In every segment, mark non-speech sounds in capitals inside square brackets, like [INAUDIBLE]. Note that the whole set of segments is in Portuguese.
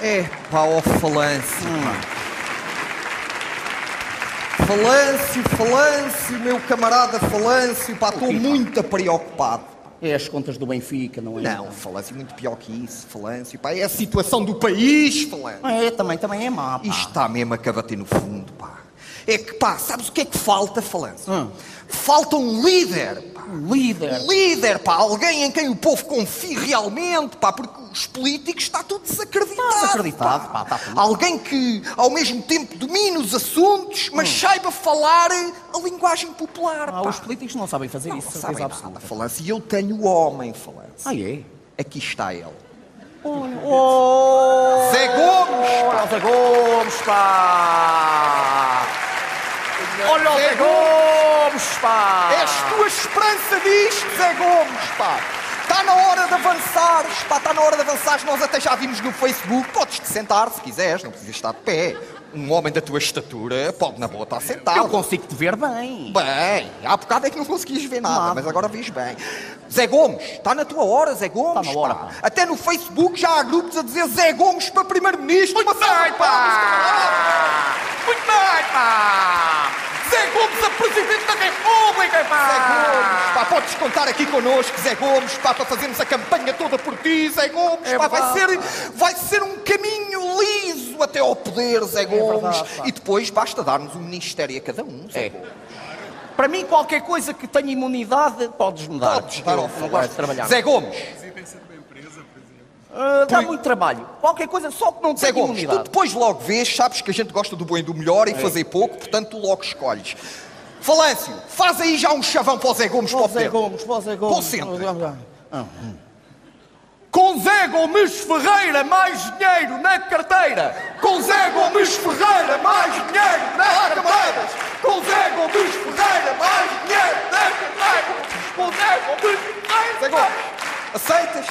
É, pá, ó falâncio, pá. Falâncio, falâncio, meu camarada falâncio, pá, estou muito preocupado. É as contas do Benfica, não é? Não, falâncio, muito pior que isso, falâncio, pá, é a situação do país, falâncio. É, também, também é má, pá. Isto está mesmo a cabater no fundo, pá. É que, pá, sabes o que é que falta, falâncio? Hum. Falta um líder, pá. Líder. Um líder, pá, alguém em quem o povo confie realmente, pá, porque os políticos está tudo desacreditado. Pá, está tudo. Alguém que ao mesmo tempo domine os assuntos, mas saiba falar a linguagem popular, Ah, pá. os políticos não sabem fazer Não isso, sabem certeza nada, absoluta. falância. E eu tenho o homem, falância. Ah, é? Aqui está ele. Oh! Zé Gomes, Olha o Zé Gomes, pá! Olha o Zé Gomes, pá! És tu a esperança disto, Zé Gomes, pá. Está na hora de avançares, pá, está na hora de avançares. Nós até já vimos no Facebook. Podes-te sentar se quiseres, não precisas estar de pé. Um homem da tua estatura pode na boa estar sentado. Eu consigo te ver bem. Bem, há bocado é que não conseguias ver nada, Nada. mas agora vês bem. Zé Gomes, está na tua hora, Zé Gomes. Está na hora, pá. Até no Facebook já há grupos a dizer Zé Gomes para Primeiro-Ministro. Muito bem, pá! Muito bem, pá! Zé Gomes a Presidente da República, pá! Zé Gomes, pá, podes contar aqui connosco, Zé Gomes, pá, para fazermos a campanha toda por ti, Zé Gomes, É pá, vai ser, vai ser um caminho liso até ao poder, Zé Gomes. verdade, e depois basta darmos um ministério a cada um, Zé É. Gomes. Para mim, qualquer coisa que tenha imunidade, podes me dar. Podes dar ao de trabalhar. Zé Gomes, Ah, dá muito trabalho. Qualquer coisa, só que não Zé tenha Gomes, tu imunidade. depois logo vês, sabes que a gente gosta do bom e do melhor e fazer pouco, portanto tu logo escolhes. Falâncio, faz aí já um chavão para o Zé Gomes para o Zé. Gomes, ó Zé Gomes. Concentra. Com Zé Gomes Ferreira, mais dinheiro na carteira. Com Zé Gomes Ferreira, mais dinheiro na carteira. Com Zé Gomes Ferreira, mais dinheiro na carteira. Com Zé Gomes Ferreira. Zé Gomes, aceitas?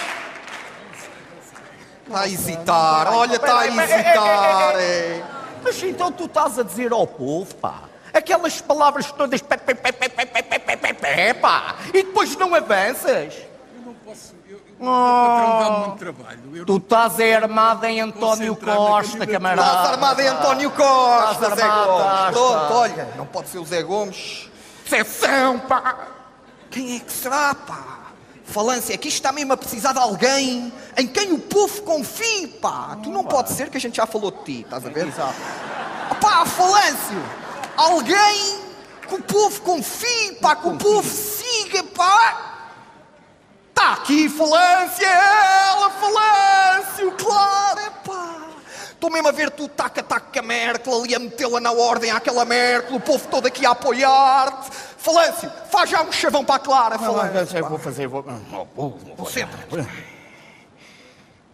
Está a hesitar, olha, está a hesitar. é. Mas então tu estás a dizer ao povo, pá, aquelas palavras todas pé, pé, pé, pé, pé, pé, pé, pé, pé, pé, pá, e depois não avanças? Eu não posso. Eu, eu, o patrão dá muito trabalho. Eu Tu estás é armado em António Costa, camarada. Estás armado em António Costa, Zé Gomes. Pronto, olha, não pode ser o Zé Gomes. Exceção, pá. Quem é que será, pá? Falância, aqui está mesmo a precisar de alguém em quem o povo confie, pá. Tu não pode ser que a gente já falou de ti, estás a ver? Exato. Pá, Falâncio, alguém que o povo confie, pá, que o povo siga, pá. Está aqui, Falância, ela, Falâncio, mesmo a ver tu taca-taca com a Merkel ali a metê-la na ordem àquela Merkel, o povo todo aqui a apoiar-te. Falâncio, faz já um chavão para a Clara, Falâncio. Vou fazer, vou... Concentra-te.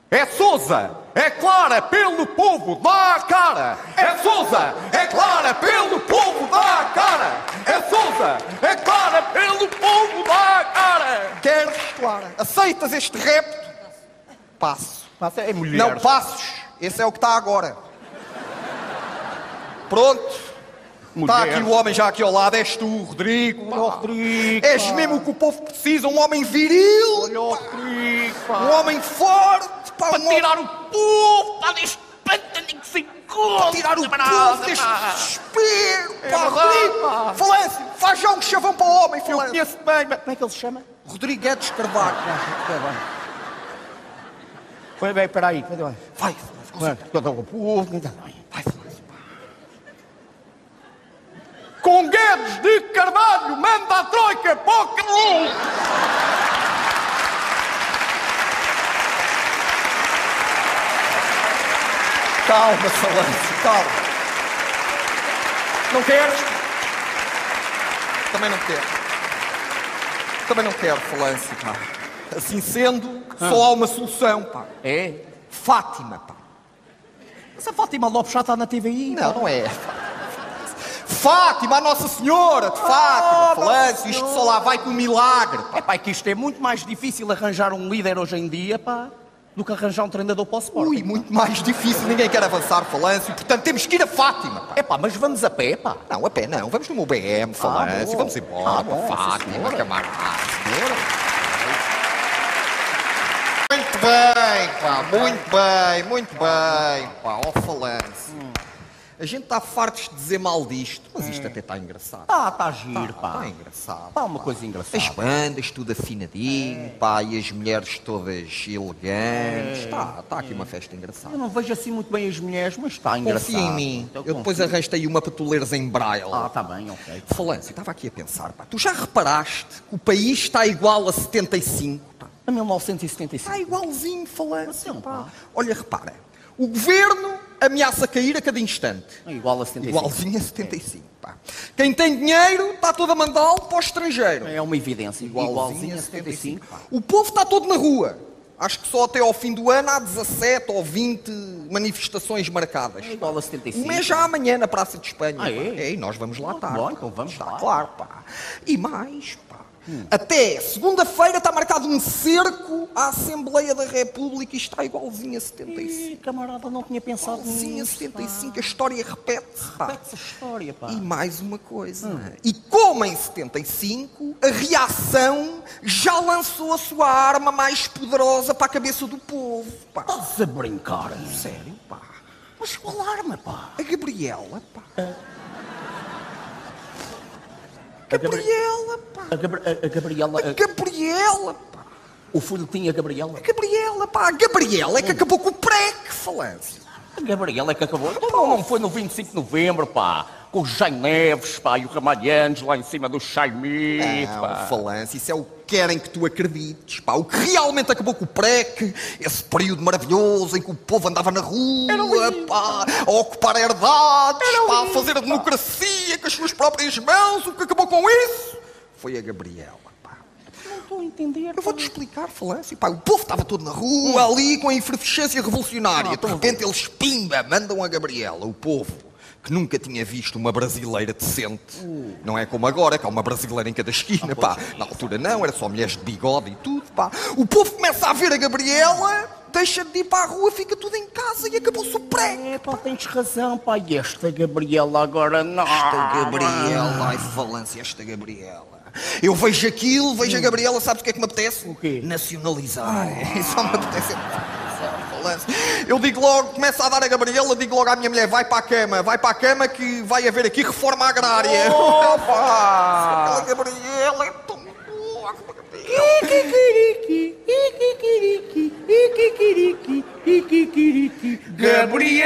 É Souza, é clara pelo povo, dá a cara. É Souza, é clara pelo povo, dá a cara. É Souza, é clara pelo povo, dá a cara. Queres, Clara? Aceitas este repto? Passo. Passa é mulher. Não passos. Esse é o que está agora. Pronto. Está aqui o homem já aqui ao lado. És tu, Rodrigo. O Rodrigo. És mesmo o que o povo precisa. Um homem viril. Olha Rodrigo, pá. Um homem forte. Pá, Para um homem- tirar o povo, para deste pântano que se encontra. para tirar o povo deste pá. desespero. É Pá, verdade, Rodrigo. pá. Falâncio, faz já um chavão para o homem, Eu Falâncio. conheço bem, mas como é que ele se chama? Rodrigo Guedes Carvalho. Vai, vai, peraí. Vai, vai. Falâncio. Com Guedes de Carvalho, manda a troika para o. Calma, Falâncio, calma. Não queres? Também não quero. Também não quero, Falâncio, pá. Assim sendo, só há uma solução, pá. É? Fátima, pá. Mas a Fátima Lopes já está na TVI. Não, não é. Fátima, a Nossa Senhora de Fátima, Ah, Falâncio. Isto só lá vai com milagre, pá. É pá, é que isto é muito mais difícil arranjar um líder hoje em dia, pá, do que arranjar um treinador para o Sporting. Ui, muito mais difícil. Ninguém quer avançar, Falâncio. Portanto, temos que ir a Fátima, pá. É pá, mas vamos a pé, pá. Não, a pé não. Vamos no meu BM, Falâncio. bom. Vamos embora Ah, bom, Fátima. Senhora. Muito bem, pá, muito bem, muito bem, pá, ó falance. A gente está fartos de dizer mal disto, mas isto até está engraçado. Ah, tá giro, Está pá. engraçado. Tá uma coisa engraçada. As bandas tudo afinadinho, pá, e as mulheres todas elegantes. Está tá aqui uma festa engraçada. Eu não vejo assim muito bem as mulheres, mas está engraçado. Confia em mim. Eu depois confio. arrastei uma para tu leres em braille. Ah, tá bem, ok. Falância, estava aqui a pensar, pá. Tu já reparaste que o país está igual a 75? Pá? A 1975. Está igualzinho, Então, pá. Olha, repara. O governo ameaça cair a cada instante. É igual a 75. Igualzinho a 75, pá. Quem tem dinheiro está todo a mandá-lo para o estrangeiro. É uma evidência. Igualzinho, a 75. pá. O povo está todo na rua. Acho que só até ao fim do ano há 17 ou 20 manifestações marcadas. É igual a 75. Uma é já amanhã na Praça de Espanha. Ah, é? pá. e nós vamos lá estar. bom, pá. então vamos Está lá. claro, pá. E mais, pá. Até segunda-feira está marcado um cerco à Assembleia da República e está igualzinho a 75. Ih, camarada, não tinha pensado Igualzinho a nisso. 75. A história repete-se, pá. Repete-se a história, pá. E mais uma coisa. E como em 75, a reação já lançou a sua arma mais poderosa para a cabeça do povo. Pá. Estás a brincar? Sério, pá. Mas qual arma, pá? A Gabriela, pá. A, Gabri- Gabriela, pá. a, Gabri- a- a Gabriela. A Gabriela, pá. o folhetim a Gabriela. A Gabriela, pá. A Gabriela é que acabou com o PREC, falância. A Gabriela é que acabou. Não, não foi no 25 de novembro, pá. Com o Jaime Neves, pá, e o Ramalhantes lá em cima do Chaimite, Não, pá. falância, isso é o que querem que tu acredites, pá. O que realmente acabou com o PREC, esse período maravilhoso em que o povo andava na rua, pá, a ocupar herdades, pá, a fazer a democracia com as suas próprias mãos, o que acabou com isso foi a Gabriela, pá. Não estou a entender. Eu vou-te explicar, falância, pá. O povo estava todo na rua, ali, com a efervescência revolucionária. De repente eles, pimba, mandam a Gabriela, o povo, que nunca tinha visto uma brasileira decente. Não é como agora, que há uma brasileira em cada esquina, pá. Na altura não, era só mulheres de bigode e tudo, pá. O povo começa a ver a Gabriela, deixa de ir para a rua, fica tudo em casa e acabou-se o pré. É, pá, tens razão, pá. E esta Gabriela agora não. Esta Gabriela, ai falância, esta Gabriela. Eu vejo aquilo, vejo a Gabriela, sabes o que é que me apetece? O quê? Nacionalizar. [LAUGHS] Só me apetece lance. Eu digo logo, começa a dar a Gabriela, digo logo à minha mulher: vai para a cama, vai para a cama que vai haver aqui reforma agrária. Opa! Aquela Gabriela é tão boa. É Gabriela.